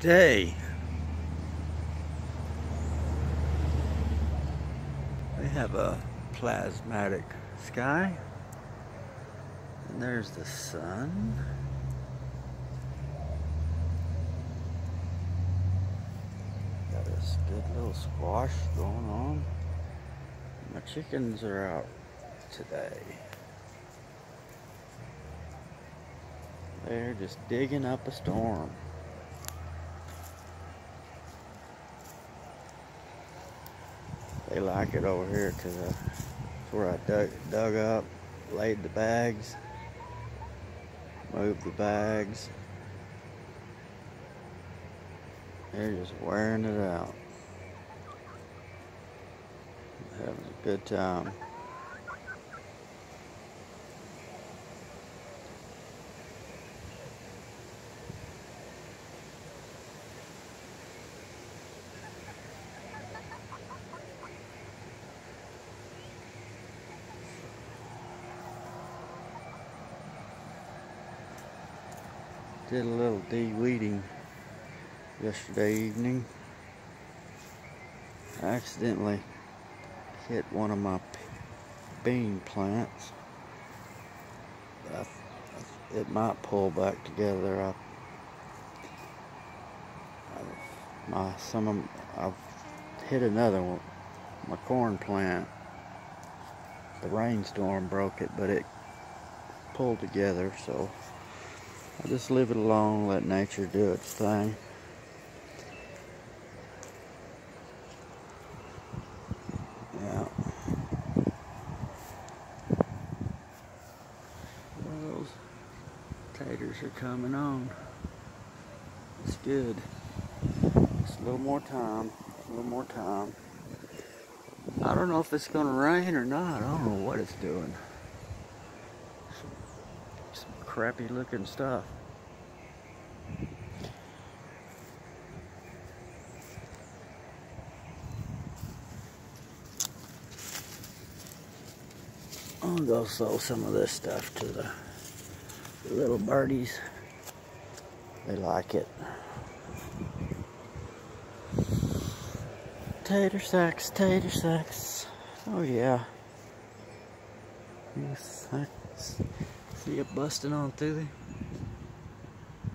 day. They have a plasmatic sky. And there's the sun. Got this good little squash going on. My chickens are out today. They're just digging up a storm. They like it over here because that's uh, where I dug, dug up, laid the bags, moved the bags. They're just wearing it out. Having a good time. Did a little de-weeding yesterday evening. I accidentally hit one of my bean plants. I, it might pull back together. I, I, my some of I've hit another one. My corn plant. The rainstorm broke it, but it pulled together. So I just leave it alone, let nature do its thing. Yeah. Well, those taters are coming on. It's good. Just a little more time. A little more time. I don't know if it's gonna rain or not. I don't know what it's doing Some crappy looking stuff. I'll go sow some of this stuff to the, little birdies. They like it. Tater sacks, tater sacks. Oh yeah. Yes, that's See it busting on through there?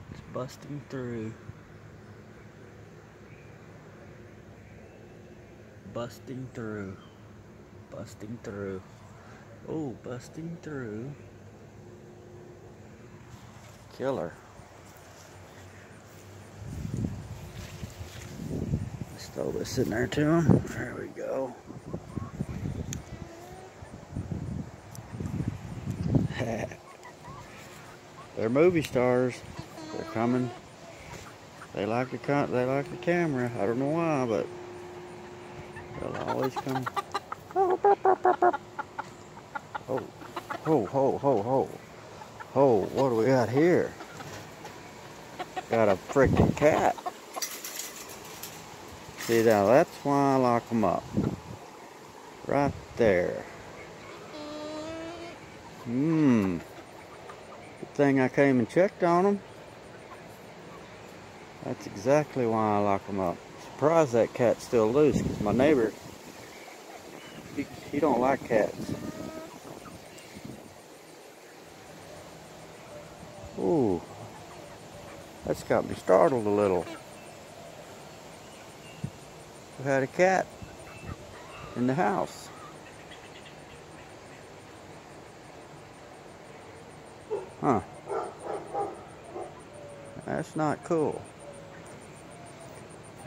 It's busting through. Busting through. Busting through. Oh, busting through. Killer. Let's throw this in there to him. There we go. They're movie stars. They're coming. They like the they like the camera. I don't know why, but they'll always come. Oh, ho, ho, ho, ho. Ho, what do we got here? Got a freaking cat. See now, that's why I lock them up. Right there. Mmm Good thing I came and checked on them. That's exactly why I lock them up. Surprised that cat's still loose because my neighbor, he, he don't like cats. Ooh, that's got me startled a little. We had a cat in the house. Huh. That's not cool.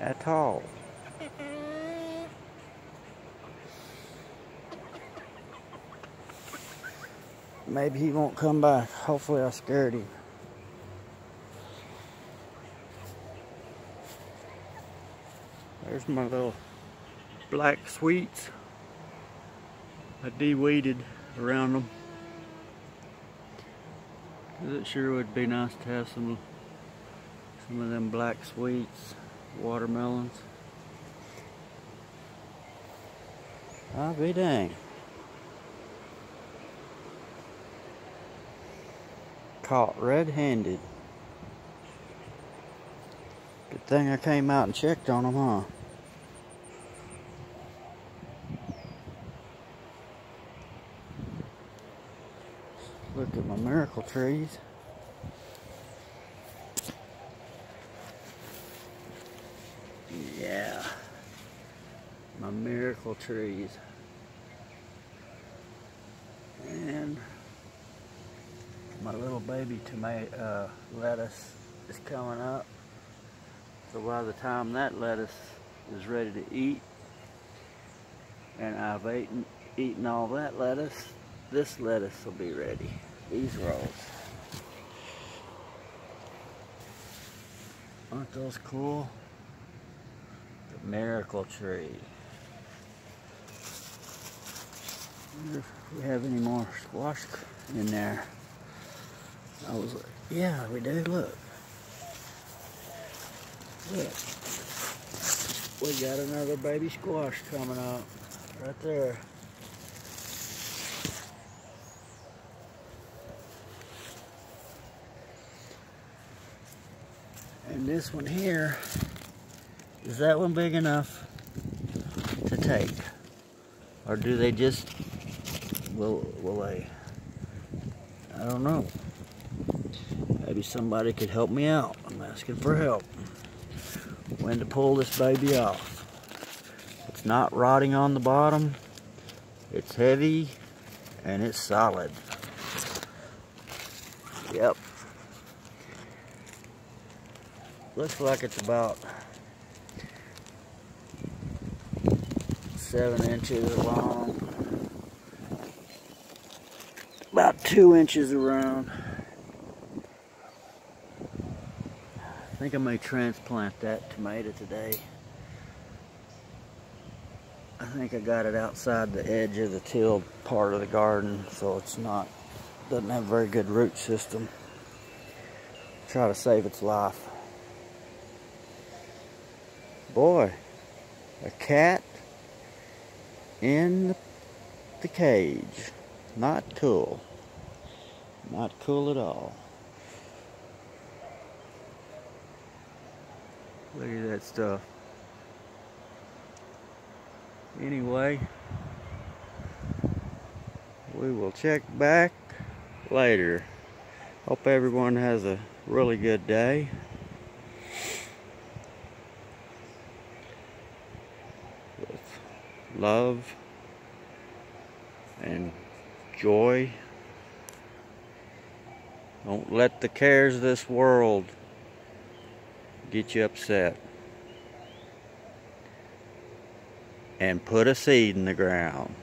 At all. Maybe he won't come back. Hopefully I scared him. There's my little black sweets. I de-weeded around them. It sure would be nice to have some some of them black sweets, watermelons. I'll be dang. Caught red-handed. Good thing I came out and checked on them, huh? Look at my miracle trees. Yeah. My miracle trees. And my little baby tomato uh, lettuce is coming up. So by the time that lettuce is ready to eat, and I've eaten, eaten all that lettuce, this lettuce will be ready. These rolls. Aren't those cool? The miracle tree. wonder if we have any more squash in there. I was like, yeah, we do. Look. Look. We got another baby squash coming up right there. And this one here, is that one big enough to take? Or do they just, will, will they, I don't know. Maybe somebody could help me out. I'm asking for help. When to pull this baby off. It's not rotting on the bottom. It's heavy and it's solid. Yep. Looks like it's about seven inches long. About two inches around. Think I may transplant that tomato today. I think I got it outside the edge of the tilled part of the garden, so it's not, doesn't have a very good root system. Try to save its life. Boy, a cat in the cage. Not cool. Not cool at all. Look at that stuff. Anyway, we will check back later. Hope everyone has a really good day. With love and joy. Don't let the cares of this world get you upset. And put a seed in the ground.